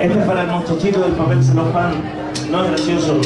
Este es para el muchachito del papel celofán. No es gracioso.